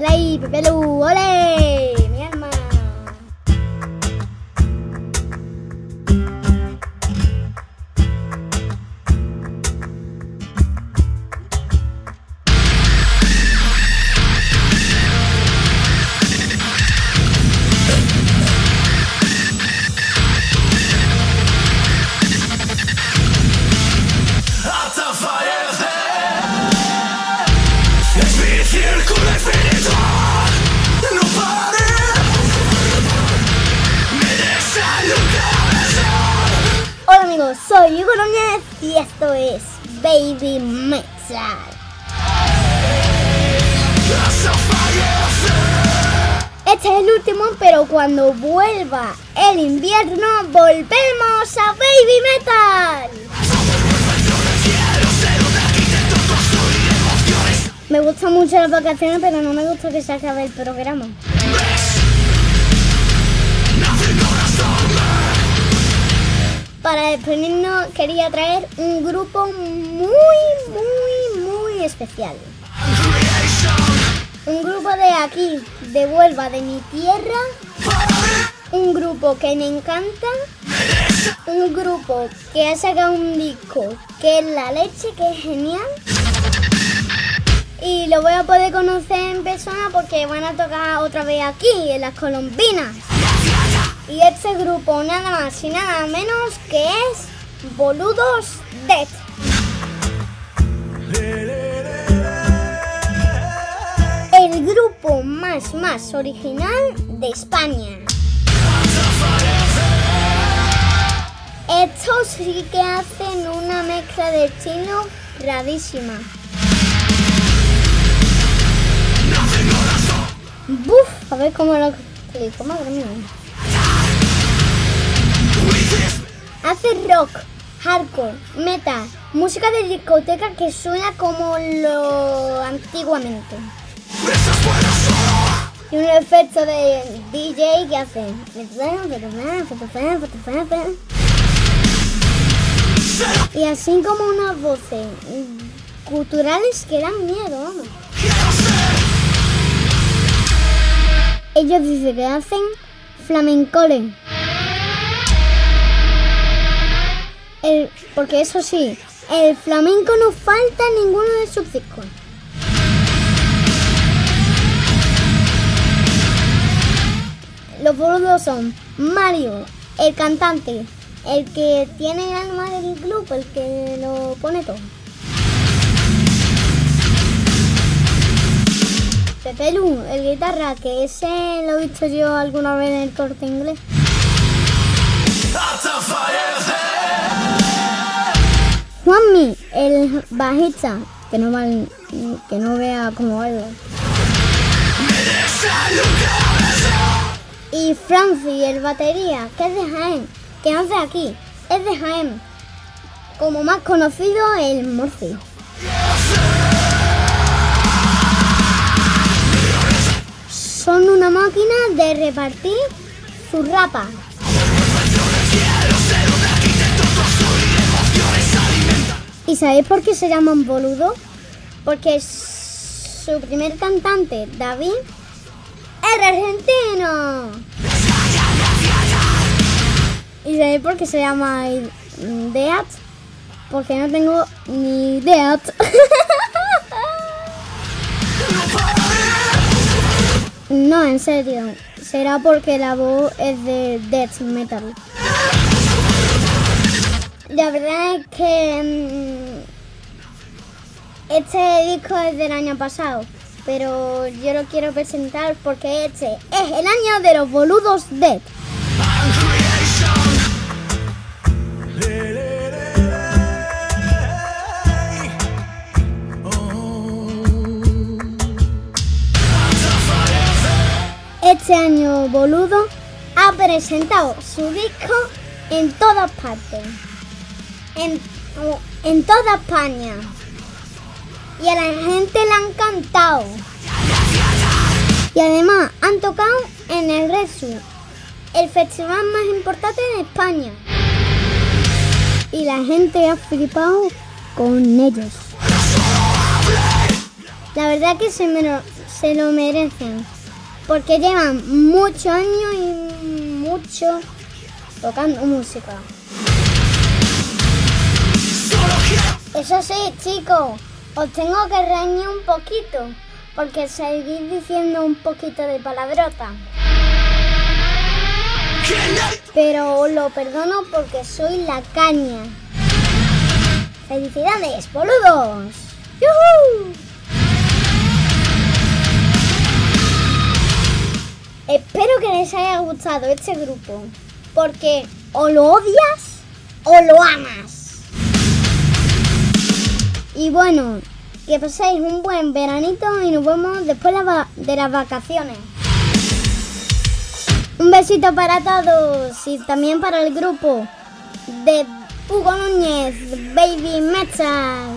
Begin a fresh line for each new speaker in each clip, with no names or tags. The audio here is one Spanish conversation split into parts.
Dale ahí, Pepe Lu, ¡ole!
Es
Baby Metal. Este es el último, pero cuando vuelva el invierno, volvemos a Baby Metal. Me gustan mucho las vacaciones, pero no me gusta que se acabe el programa. Para despedirnos quería traer un grupo muy, muy, muy especial. Un grupo de aquí, de Huelva, de mi tierra. Un grupo que me encanta. Un grupo que ha sacado un disco que es la leche, que es genial. Y lo voy a poder conocer en persona porque van a tocar otra vez aquí, en las Colombinas. Y este grupo nada más y nada menos que es Boludos Dead. El grupo más más original de España. Estos sí que hacen una mezcla de estilo rarísima. Buf, a ver cómo lo explico, madre mía. Hace rock, hardcore, metal, música de discoteca que suena como lo antiguamente. Y un efecto de DJ que hace. Y así como unas voces culturales que dan miedo, vamos. Ellos dicen que hacen flamencole. Porque eso sí, el flamenco no falta en ninguno de sus discos. Los boludos son Mario, el cantante, el que tiene el alma del club, el que lo pone todo. Pepe Lu, el guitarra, que ese lo he visto yo alguna vez en el corte inglés. Bajista, que no, val- que no vea cómo baila. Y Franci, el batería, que es de Jaén, que hace aquí, es de Jaén. Como más conocido, el Morci. Son una máquina de repartir su rapa. ¿Y sabéis por qué se llaman boludo? Porque su primer cantante, David, era argentino. ¿Y sabéis por qué se llama mm, Deat? Porque no tengo ni idea. No, en serio. Será porque la voz es de death metal. La verdad es que mm, este disco es del año pasado, pero yo lo quiero presentar porque este es el año de los boludos dead. Este año Boludo ha presentado su disco en todas partes. En, en toda España. Y a la gente le ha encantado. Y además han tocado en el Resu. el festival más importante de España. Y la gente ha flipado con ellos. La verdad que se, lo, se lo merecen. Porque llevan muchos años y mucho tocando música. Eso sí, chicos, os tengo que reñir un poquito. Porque seguís diciendo un poquito de palabrota. Pero os lo perdono porque soy la caña. ¡Felicidades, boludos! ¡Yuhu! Espero que les haya gustado este grupo. Porque o lo odias o lo amas. Y bueno, que paséis un buen veranito y nos vemos después de las vacaciones. Un besito para todos y también para el grupo de Hugo Núñez, Baby Metal.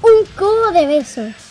Un cubo de besos.